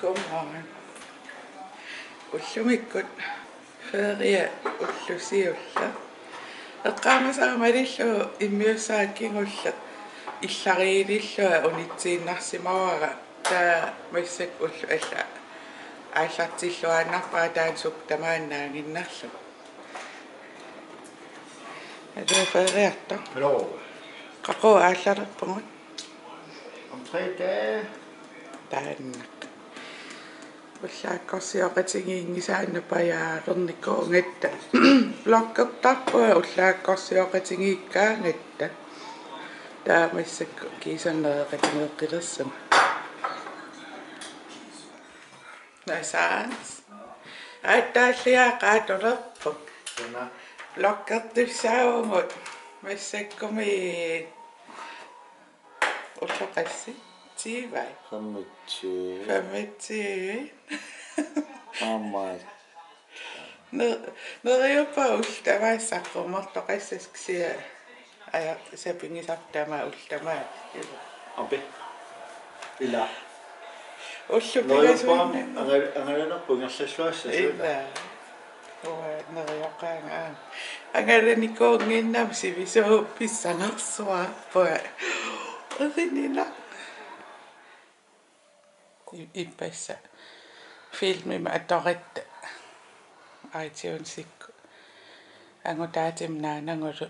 Godmorgen. Ullumikut ferie ullusiulla. Eqqaamasaamalillu immiussaakkingulla иллариилиллуа униtsiinнарсимавара таа массак уллу алла ааллартиллуааннарпаа таансук тамааннаагиннарлу. Это фериатто. Hallo. Како аалларпугут Om tre dage. тааннак. уллааккорсиоқатигиингисааннапаяалерниккуунгатта блоккертарпуа уллааккорсиоқатигииккаангатта таамассакку кисаннеэқатигеққилерсама насаанс аттааллиаақаатулерпу Denne. блоккертуссаагунгут массаккуми уллоқасси Siva. Fermeture. Fermeture. Amarca. No, no río para última esa como toca ese que se se pingue esa última última. Ampe. Ila. Ocho pingas. No, angel angel no pingas eso es eso. Ila. no río para angel ni con ni nam si viso pisanarsoa pues. Oye ni la. Ipassa filmima atoratta iTunes-ikku angutaatim naanangulu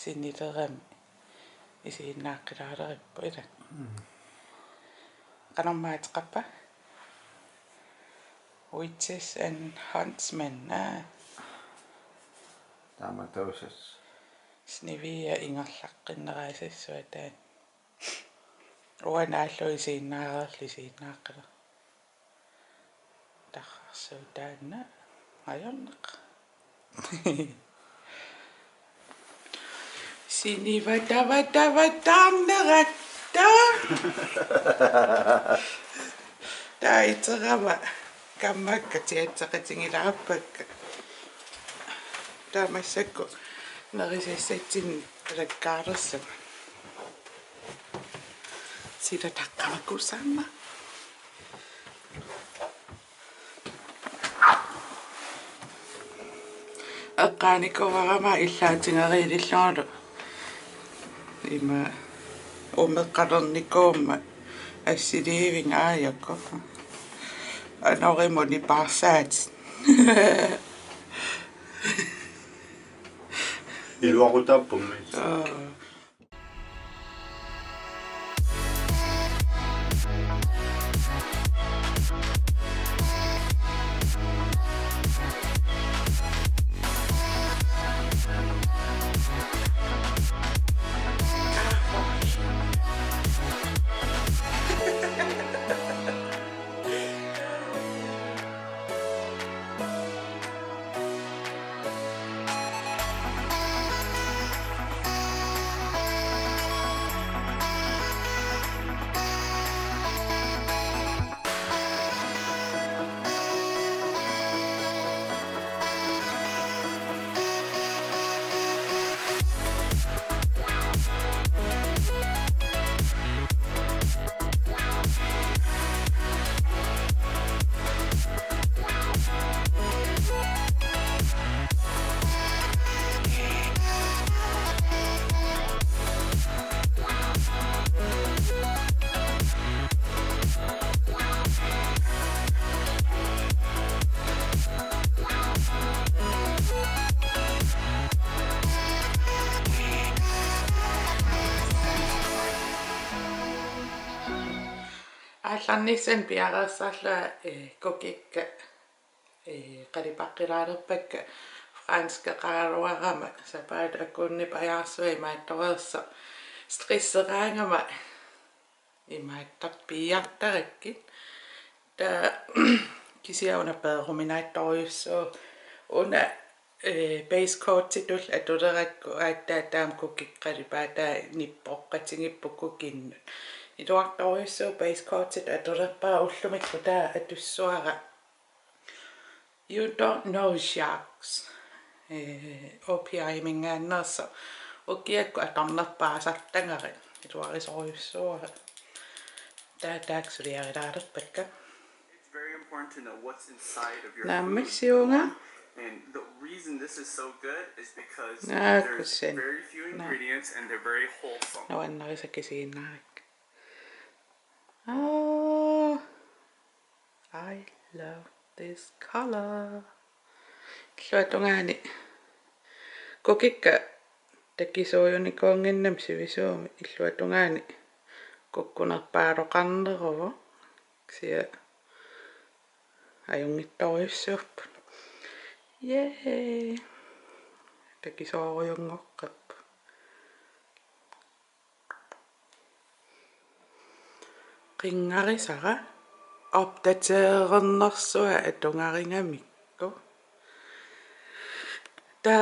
sinnilerami isiinnaaqqilaarerippu ila qanormaatiqappa witches and huntsmen Roen allu i sy'n arall i sy'n arall. Dachar sy'n dana. Ayon. Sini vada vada vada narata. Da itarama. Kammakka tiatsaqatingilaarpakka. Da massakku. Narisassatsin talakkaarersak sira takkawa kusama. Akkaanikovagama illaatingariilloolu. Ima umeqqalernikuumma assiliiving aayakko. Anorimuni parsaat. Iluaqutappunmi. Aa. аалларниссан пиареерсаалла э кокикка э қалипаққилаалерпакка франска қааруарама сапаат аккуунни паяарсуи маатторерса стрессераангама имааттар пиартаракки та кисиауна пееруминаатторюссуу уна э бейс коортитул атулеракку ааттаа таам куккиққалипаатаа ниппоққатингиппукку киннут итуарторюссуу бейс коортит атулерпаа уллумикку таа атуссуара you don't know sharks э OPI мингааннерса укиакку атарнерпаасартангари итуарисоруйуссуара таа тааксулиарилаалерпакка important to know what's inside of your Наммиссиунга food. And the reason this is so good is because Ah, there's kusin. very few ingredients and they're very wholesome. наваннерисаккисииннарик Oh, I love this color. Kilotongaani. Kokikka takisojunikoon ennam sivisuumi illuatungaani. Kokkunarpaaroqarnerovo. Sia ajungittoruissuuppun. Yay! Takisoorujongoq. Qingarisara opdateerernersua atungaringamikku ta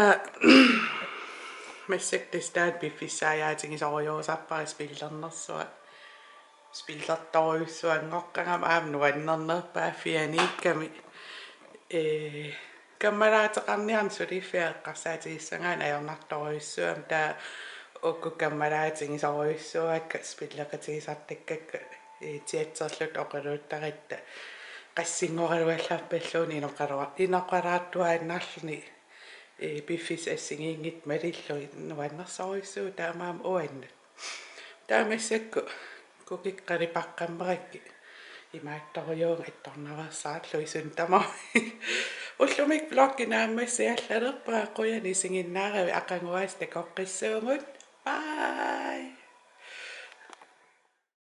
массактистаат пиффиссааяатигисориорусарпара спилlernersua спилlerторюссуангоққангама аам нуаннернерпаа фианиикками э каммалаатеқарниарн сулиффиаэққарсаатигиссангаан аёрнарторюссуам таа окку каммалаатигисориуссуакка спиллеқатигисартаккакка э тиатсерлут оқалууттаритта qassiнгоралуаллаарпаллууни иноқалуа иноқалаартуааннаарлни э биффис ассигиингит малиллу нуаннерсориуссуу таамаам уанна таамассакку кукиккалипаққаммеракки имаатторюун атторнавассаарлу исун тама уллумик блогги наамассиаллалерпаа қуяни сигиннаарави ақангуаас такоққиссуумут бай